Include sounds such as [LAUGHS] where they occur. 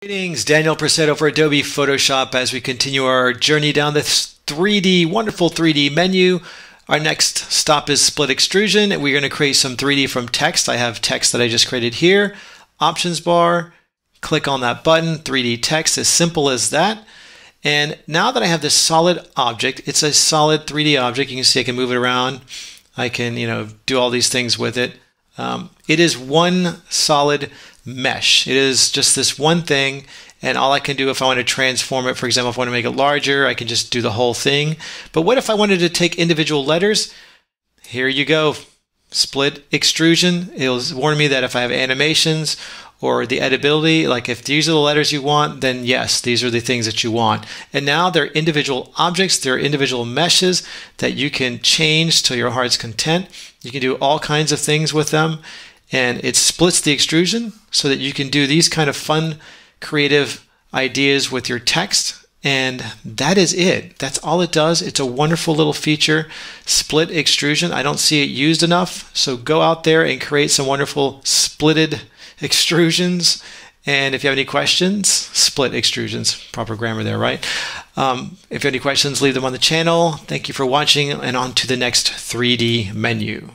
Greetings, Daniel Presedo for Adobe Photoshop as we continue our journey down this 3D, wonderful 3D menu. Our next stop is split extrusion. We're going to create some 3D from text. I have text that I just created here. Options bar, click on that button, 3D text, as simple as that. And now that I have this solid object, it's a solid 3D object. You can see I can move it around. I can, you know, do all these things with it. Um, it is one solid mesh. It is just this one thing, and all I can do if I want to transform it, for example, if I want to make it larger, I can just do the whole thing. But what if I wanted to take individual letters? Here you go. Split extrusion. It'll warn me that if I have animations or the editability, like if these are the letters you want, then yes, these are the things that you want. And now they're individual objects, they're individual meshes that you can change to your heart's content. You can do all kinds of things with them. And it splits the extrusion so that you can do these kind of fun, creative ideas with your text. And that is it. That's all it does. It's a wonderful little feature. Split extrusion. I don't see it used enough. So go out there and create some wonderful splitted [LAUGHS] extrusions. And if you have any questions, split extrusions, proper grammar there, right? Um, if you have any questions, leave them on the channel. Thank you for watching and on to the next 3D menu.